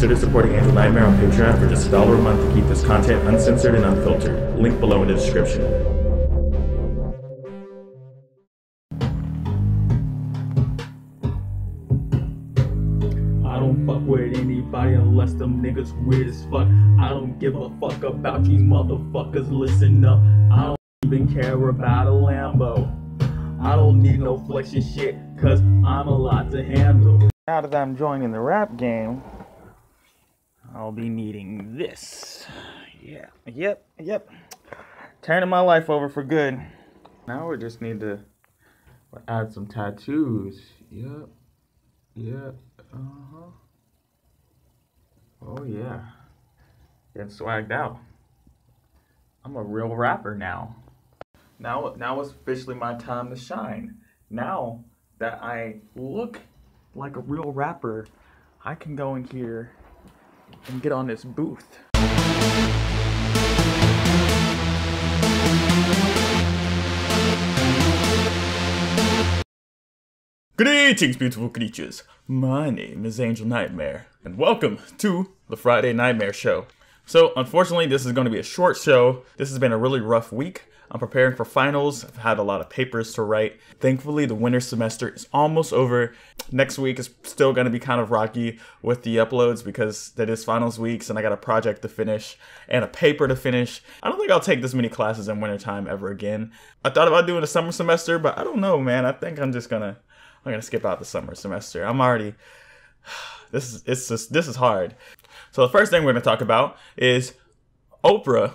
Consider supporting Angel Nightmare on Patreon for just a dollar a month to keep this content uncensored and unfiltered. Link below in the description. I don't fuck with anybody unless them niggas weird as fuck. I don't give a fuck about these motherfuckers. Listen up. I don't even care about a Lambo. I don't need no flexing shit, cause I'm a lot to handle. Now that I'm joining the rap game, I'll be needing this. Yeah, yep, yep. Turning my life over for good. Now we just need to add some tattoos. Yep, yep, uh huh. Oh, yeah. Getting swagged out. I'm a real rapper now. Now, now it's officially my time to shine. Now that I look like a real rapper, I can go in here and get on this booth. Greetings, beautiful creatures. My name is Angel Nightmare, and welcome to the Friday Nightmare Show. So, unfortunately, this is going to be a short show. This has been a really rough week. I'm preparing for finals. I've had a lot of papers to write. Thankfully, the winter semester is almost over. Next week is still going to be kind of rocky with the uploads because that is finals weeks and I got a project to finish and a paper to finish. I don't think I'll take this many classes in wintertime ever again. I thought about doing a summer semester, but I don't know, man. I think I'm just going to I'm going to skip out the summer semester. I'm already this is it's just this is hard. So the first thing we're going to talk about is Oprah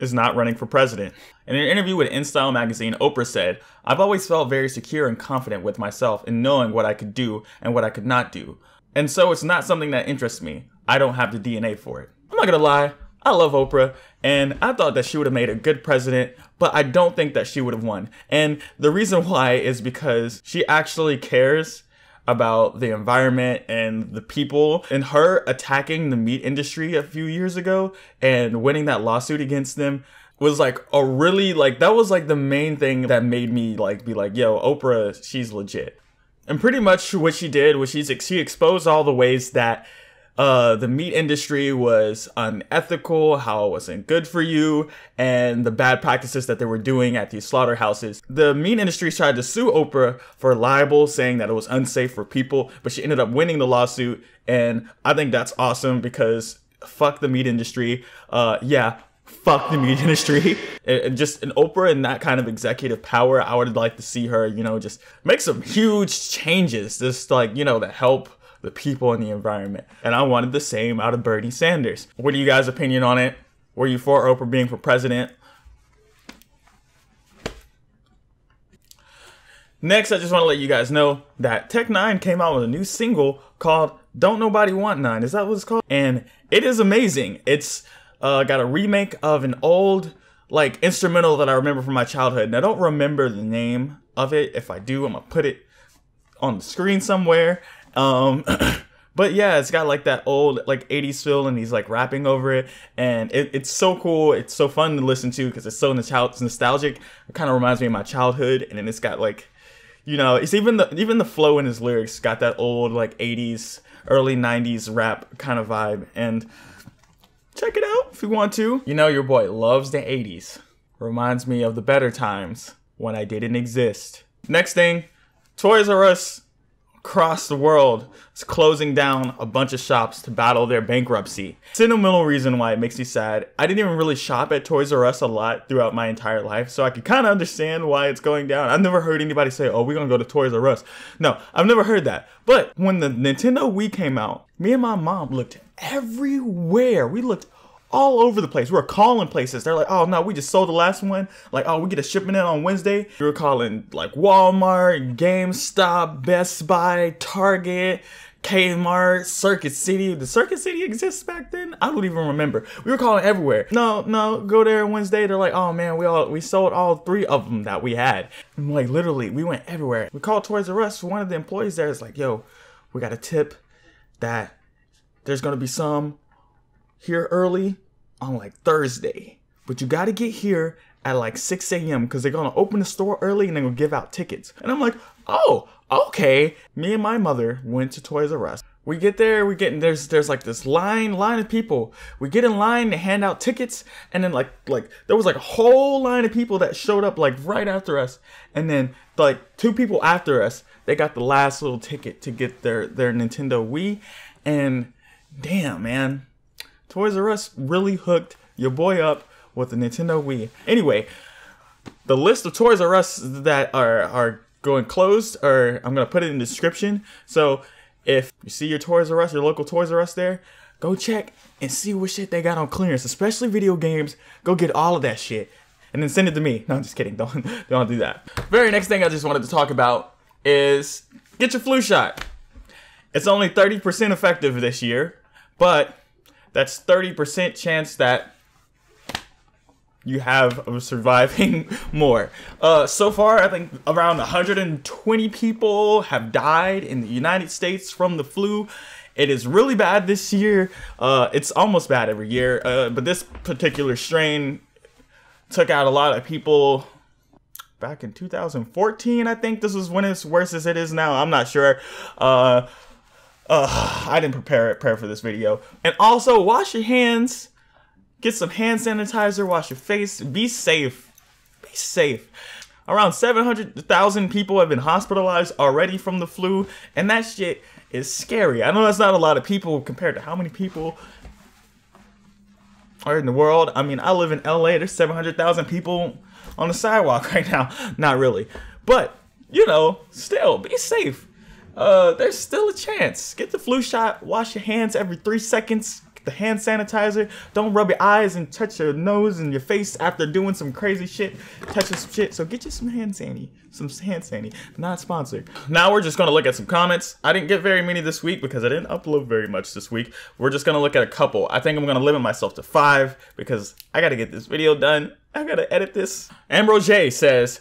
is not running for president. In an interview with InStyle magazine, Oprah said, I've always felt very secure and confident with myself in knowing what I could do and what I could not do. And so it's not something that interests me. I don't have the DNA for it. I'm not gonna lie, I love Oprah, and I thought that she would have made a good president, but I don't think that she would have won. And the reason why is because she actually cares about the environment and the people. And her attacking the meat industry a few years ago and winning that lawsuit against them was like a really like that was like the main thing that made me like be like yo oprah she's legit. And pretty much what she did was she's she exposed all the ways that uh, the meat industry was unethical, how it wasn't good for you, and the bad practices that they were doing at these slaughterhouses. The meat industry tried to sue Oprah for libel, saying that it was unsafe for people, but she ended up winning the lawsuit, and I think that's awesome because fuck the meat industry. Uh, yeah, fuck the meat industry and just an oprah and that kind of executive power i would like to see her you know just make some huge changes just like you know to help the people and the environment. And I wanted the same out of Bernie Sanders. What are you guys' opinion on it? Were you for Oprah being for president? Next, I just want to let you guys know that Tech N9ne came out with a new single called Don't Nobody Want None. Is that what it's called? And it is amazing. It's uh, got a remake of an old like instrumental that I remember from my childhood. And I don't remember the name of it. If I do, I'm gonna put it on the screen somewhere. Um, but yeah, it's got like that old like 80s feel and he's like rapping over it and it, it's so cool. It's so fun to listen to because it's so nostalgic. It kind of reminds me of my childhood and then it's got like you know, it's even the even the flow in his lyrics got that old like 80s, early 90s rap kind of vibe and check it out if you want to. You know your boy loves the 80s. Reminds me of the better times when I didn't exist. Next thing, Toys R Us across the world is closing down a bunch of shops to battle their bankruptcy. Sentimental reason why it makes me sad. I didn't even really shop at Toys R Us a lot throughout my entire life, so I could kind of understand why it's going down. I've never heard anybody say, "Oh, we're gonna go to Toys R Us." No, I've never heard that. But when the Nintendo Wii came out, me and my mom looked everywhere. We looked all over the place. We were calling places. They're like, oh no, we just sold the last one. Like, oh, we get a shipment in on Wednesday. We were calling like Walmart, GameStop, Best Buy, Target, Kmart, Circuit City. Did Circuit City exists back then? I don't even remember. We were calling everywhere. No, no, go there on Wednesday. They're like, oh man, we all we sold all three of them that we had. I'm like, literally, we went everywhere. We called Toys R Us. One of the employees there is like, yo, we got a tip that there's gonna be some here early on like Thursday. But you gotta get here at like 6 a.m. because they're gonna open the store early and they're gonna give out tickets. And I'm like, oh, okay. Me and my mother went to Toys R Us. We get there, we get in, there's there's like this line line of people. We get in line to hand out tickets, and then like like there was like a whole line of people that showed up like right after us, and then like two people after us, they got the last little ticket to get their their Nintendo Wii, and damn man, Toys R Us really hooked your boy up with the Nintendo Wii. Anyway, the list of Toys R Us that are are going closed, or I'm gonna put it in the description. So if you see your Toys R Us, your local Toys R Us there, go check and see what shit they got on clearance, especially video games. Go get all of that shit. And then send it to me. No, I'm just kidding. Don't don't do that. Very next thing I just wanted to talk about is get your flu shot. It's only 30% effective this year, but that's 30% chance that you have of surviving more. Uh, so far, I think around 120 people have died in the United States from the flu. It is really bad this year. Uh, it's almost bad every year, uh, but this particular strain took out a lot of people back in 2014. I think this was when it's worse as it is now. I'm not sure. Uh, I didn't prepare prepare for this video. And also, wash your hands Get some hand sanitizer, wash your face, be safe. Be safe. Around 700,000 people have been hospitalized already from the flu, and that shit is scary. I know that's not a lot of people compared to how many people are in the world. I mean, I live in LA, there's 700,000 people on the sidewalk right now. Not really. But, you know, still, be safe. Uh, there's still a chance. Get the flu shot, wash your hands every three seconds, the hand sanitizer. Don't rub your eyes and touch your nose and your face after doing some crazy shit, touching some shit. So get you some hand sanitizer, some hand sanitizer. Not sponsored. Now we're just gonna look at some comments. I didn't get very many this week because I didn't upload very much this week. We're just gonna look at a couple. I think I'm gonna limit myself to five because I gotta get this video done. I gotta edit this. Ambrose J says,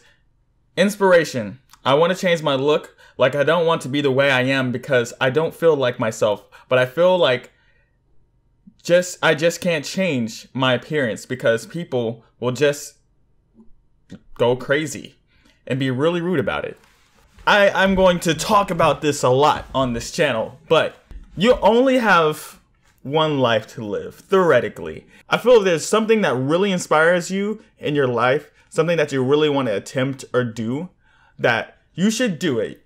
inspiration. I want to change my look. Like I don't want to be the way I am because I don't feel like myself, but I feel like just I just can't change my appearance because people will just go crazy and be really rude about it. I, I'm going to talk about this a lot on this channel, but you only have one life to live, theoretically. I feel there's something that really inspires you in your life, something that you really want to attempt or do, that you should do it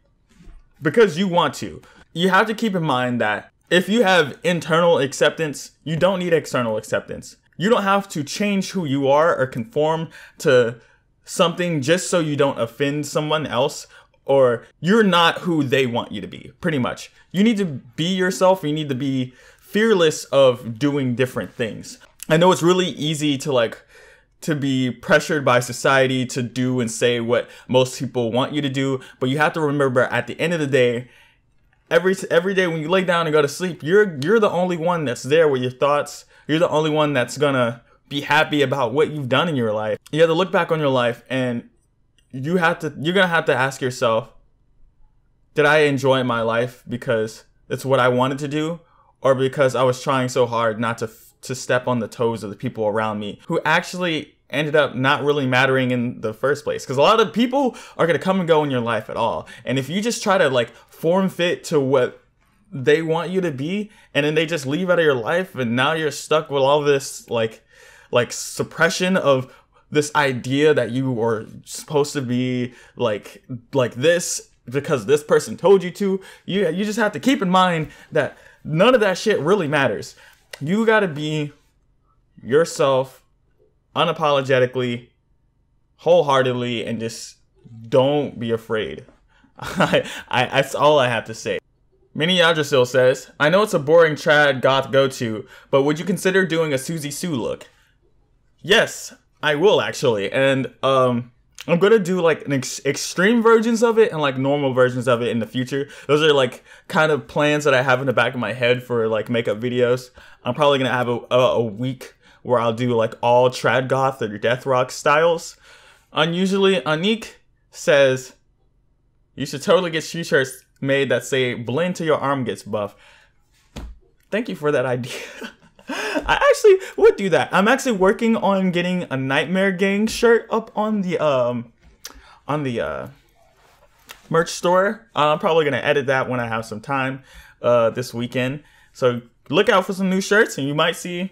because you want to. You have to keep in mind that if you have internal acceptance, you don't need external acceptance. You don't have to change who you are or conform to something just so you don't offend someone else or you're not who they want you to be, pretty much. You need to be yourself. You need to be fearless of doing different things. I know it's really easy to like to be pressured by society to do and say what most people want you to do, but you have to remember at the end of the day, every every day when you lay down and go to sleep, you're you're the only one that's there with your thoughts. You're the only one that's gonna be happy about what you've done in your life. You have to look back on your life and you have to you're gonna have to ask yourself, did I enjoy my life because it's what I wanted to do, or because I was trying so hard not to to step on the toes of the people around me who actually ended up not really mattering in the first place. Because a lot of people are going to come and go in your life at all. And if you just try to like form fit to what they want you to be and then they just leave out of your life and now you're stuck with all this like like suppression of this idea that you were supposed to be like like this because this person told you to you you just have to keep in mind that none of that shit really matters you got to be yourself unapologetically, wholeheartedly, and just don't be afraid. I, I, that's all I have to say. Minnie Yggdrasil says, I know it's a boring trad goth go-to, but would you consider doing a Siouxsie Sioux look? Yes, I will actually, and um, I'm gonna do like an ex extreme versions of it and like normal versions of it in the future. Those are like kind of plans that I have in the back of my head for like makeup videos. I'm probably gonna have a, a, a week where I'll do like all trad goth or death rock styles. Unusually, Unique says you should totally get t-shirts made that say blend till your arm gets buff. Thank you for that idea. I actually would do that. I'm actually working on getting a Nightmare Gang shirt up on the um on the uh merch store. I'm probably gonna edit that when I have some time. uh, this weekend. So look out for some new shirts, and you might see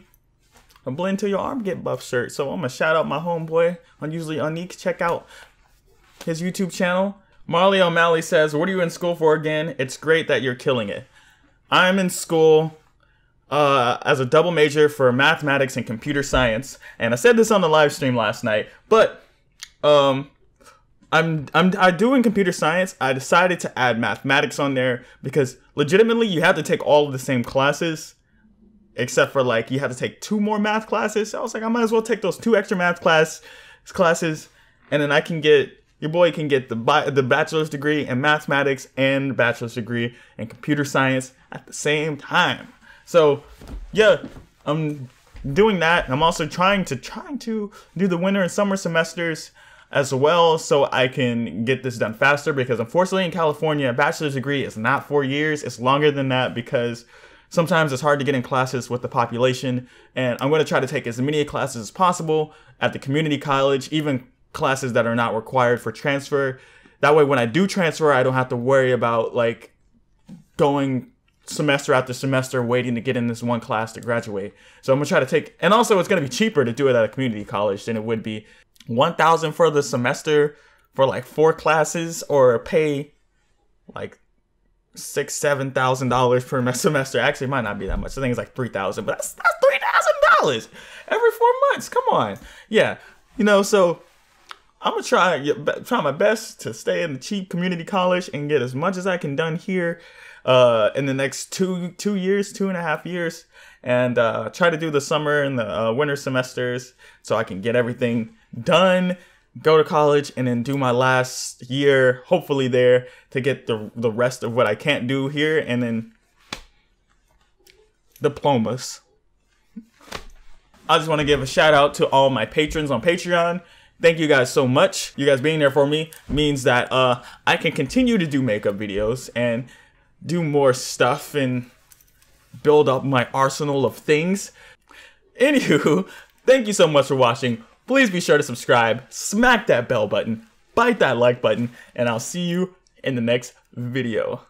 a blend to your arm get buff shirt. So I'm gonna shout out my homeboy, unusually unique. Check out his YouTube channel. Marley O'Malley says, "What are you in school for again? It's great that you're killing it. I'm in school." Uh, as a double major for mathematics and computer science, and I said this on the live stream last night, but um, I'm I'm I doing computer science. I decided to add mathematics on there because legitimately you have to take all of the same classes, except for like you have to take two more math classes. So I was like, I might as well take those two extra math class classes, and then I can get your boy can get the the bachelor's degree in mathematics and bachelor's degree in computer science at the same time. So yeah, I'm doing that. I'm also trying to trying to do the winter and summer semesters as well so I can get this done faster because unfortunately in California, a bachelor's degree is not four years. It's longer than that because sometimes it's hard to get in classes with the population. And I'm going to try to take as many classes as possible at the community college, even classes that are not required for transfer. That way, when I do transfer, I don't have to worry about like going semester after semester waiting to get in this one class to graduate. So I'm gonna try to take, and also it's gonna be cheaper to do it at a community college than it would be 1000 for the semester for like four classes or pay like six seven thousand dollars per semester. Actually might not be that much. I think it's like three thousand but that's, that's three thousand dollars every four months. Come on. Yeah. You know so i'm gonna try try my best to stay in the cheap community college and get as much as i can done here uh, in the next two two years two and a half years and uh, try to do the summer and the uh, winter semesters so i can get everything done, go to college, and then do my last year, hopefully there, to get the the rest of what I can't do here, and then diplomas. I just want to give a shout out to all my patrons on Patreon. Thank you guys so much. You guys being there for me means that uh, I can continue to do makeup videos and do more stuff and build up my arsenal of things. Anywho, thank you so much for watching. Please be sure to subscribe, smack that bell button, bite that like button, and I'll see you in the next video.